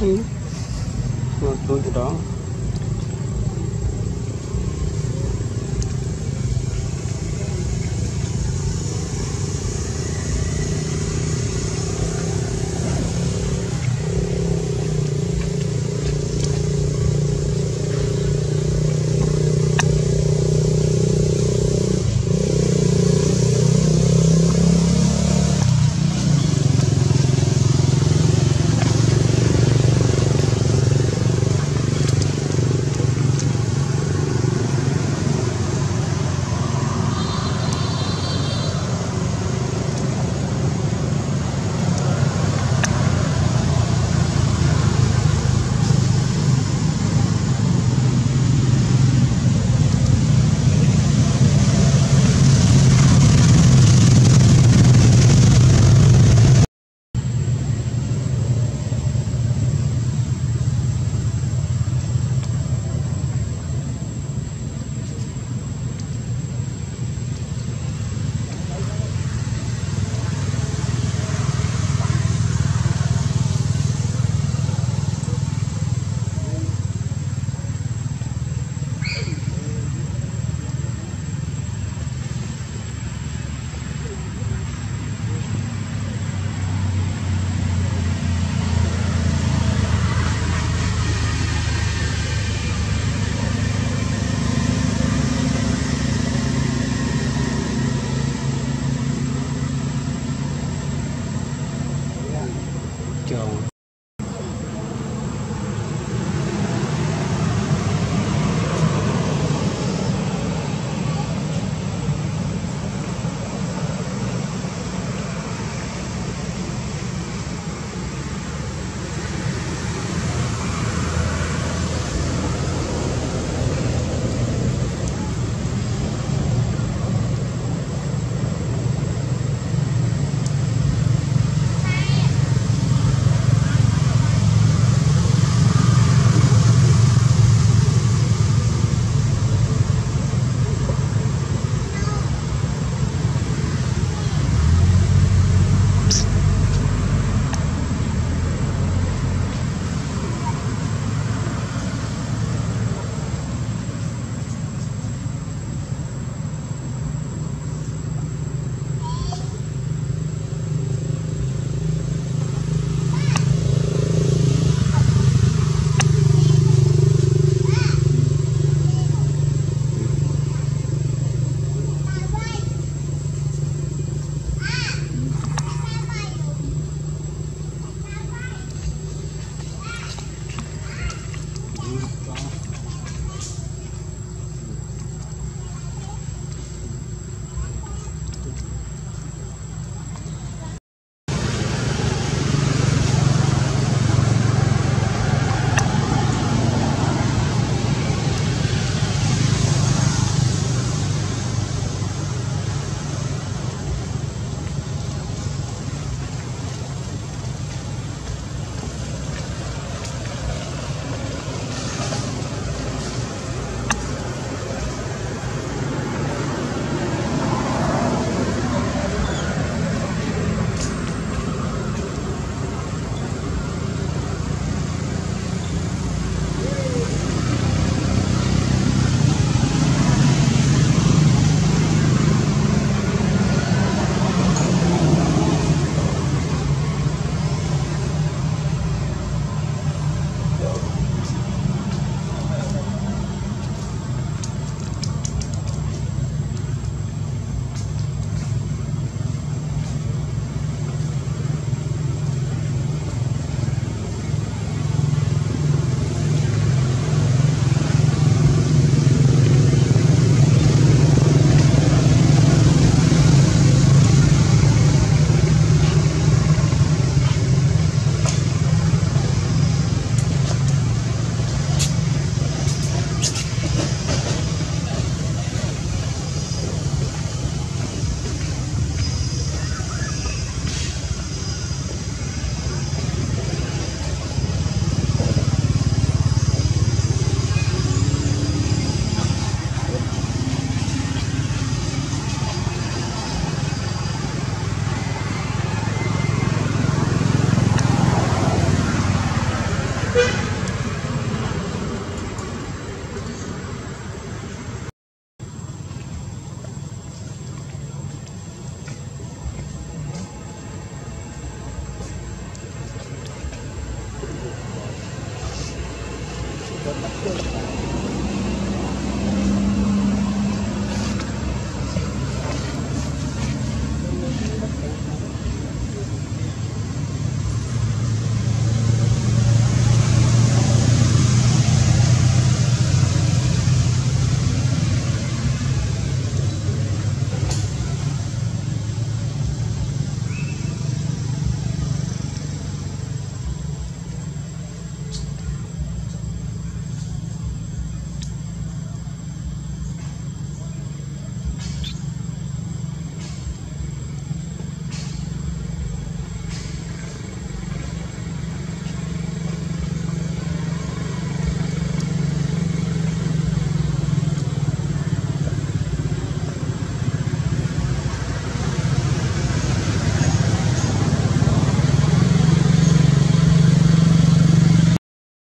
嗯。क्या हुआ